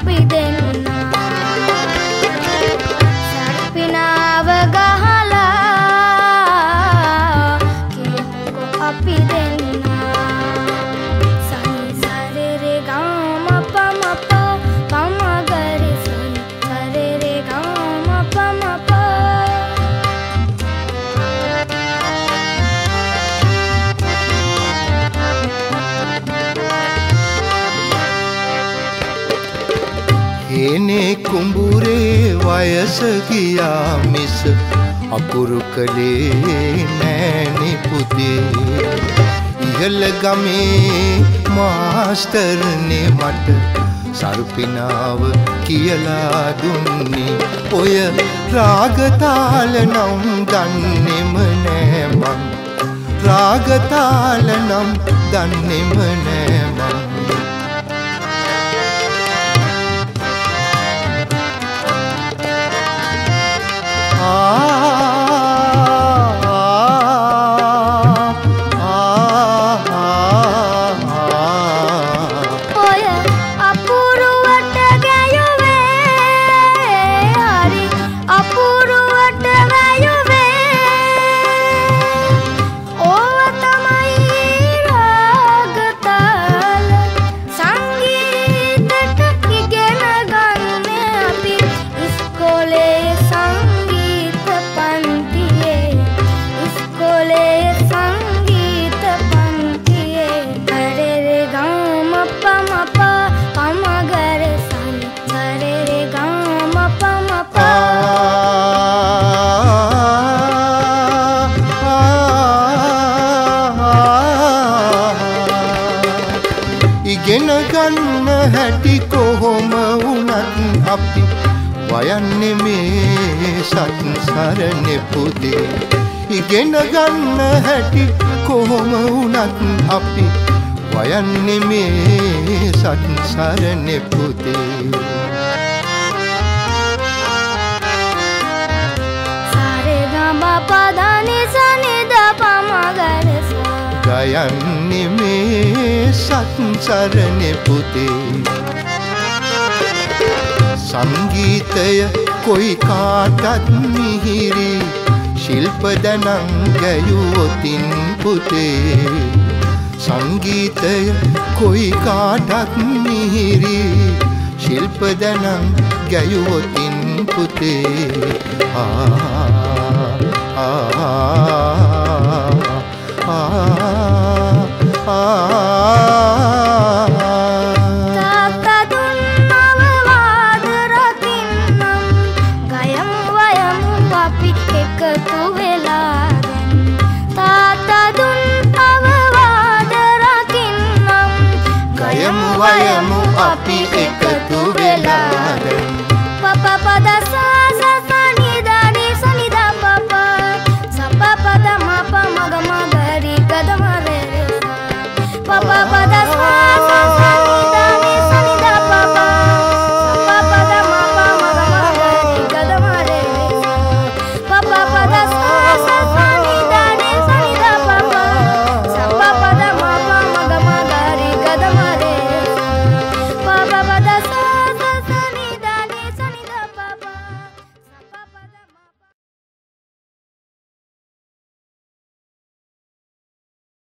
අපි දෙන්න. දිනේ කුඹුරේ වයස ගියා මිස අකුරු කළේ නෑනේ පුතේ. ඉහළ ගමේ මාස්ටර්නේ මට සර්පිනාව කියලා දුන්නේ. ඔය රාගතාල නම් දන්නෙම නෑ මං. රාගතාල නම් දන්නෙම නෑ මං. ඉගෙන ගන්න හැටි කොහොම වුණත් අපි වයන්නේ මේ සත්සරණෙ පුතේ. ඉගෙන ගන්න හැටි කොහොම වුණත් අපි වයන්නේ මේ සත්සරණෙ පුතේ. සරගම පදනි සනිද පමගර ගයන්නේ මේ සත්සරණෙ පුතේ. සංගීතය කොයි කාටත් මිහිරි ශිල්පදනං ගැයුවොතින් පුතේ. සංගීතය කොයි කාටත් මිහිරි ශිල්පදනං ගැයුවොතින් පුතේ. ආ ආ. වයමු අපි එකතු වෙලා දැන්. තාත්තා දුන්නව වාද රකින්නම්. ගයමු වයමු අපි එකතු